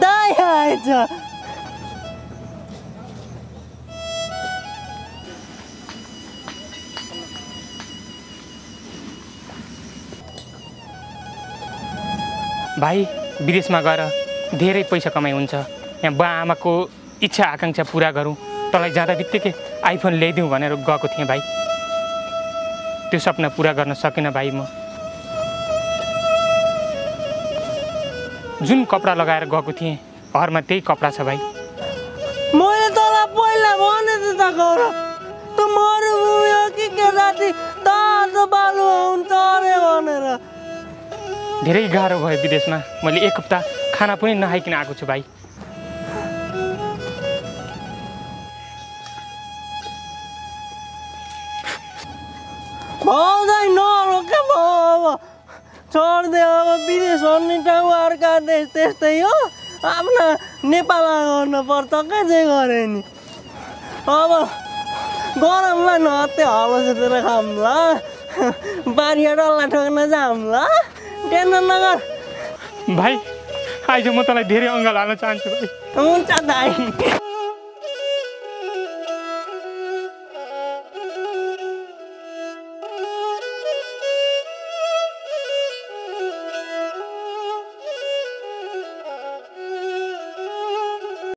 Дай, Айджа! भाइ विदेशमा गएर धेरै पैसा कमाइ हुन्छ। यहाँ बा आमाको इच्छा आकाङ्क्षा पुरा गरौँ। तँलाई जाँदा बित्तिकै आइफोन ल्याइदिउँ भनेर गएको थिएँ भाइ। त्यो सपना पुरा गर्न सकिनँ भाइ म। जुन कपडा लगाएर गएको थिएँ घरमा त्यही कपडा छ भाइ। मैले तँलाई पहिला भनेको त गर त मरुभूमि हो कि के जाति तातो बालु हुन्छ अरे भनेर। धेरै गाह्रो भयो विदेशमा। मैले एक हप्ता खाना पनि नखाइकन आएको छु भाइ। भाउजै छोडिदे अब विदेश भन्ने ठाउँ अर्का देश त्यस्तै हो आफ्ना नेपालमा गर्नुपर्छ के जे गरे नि अब गरमलाई नहत्ते हलो सुतेर खाउँला बारिया डल्ला ठोक्न जाउँला टेन्सन नगर भाइ आइज म तँलाई धेरै अङ्ग लान चाहन्छु भाइ हुन्छ दाइ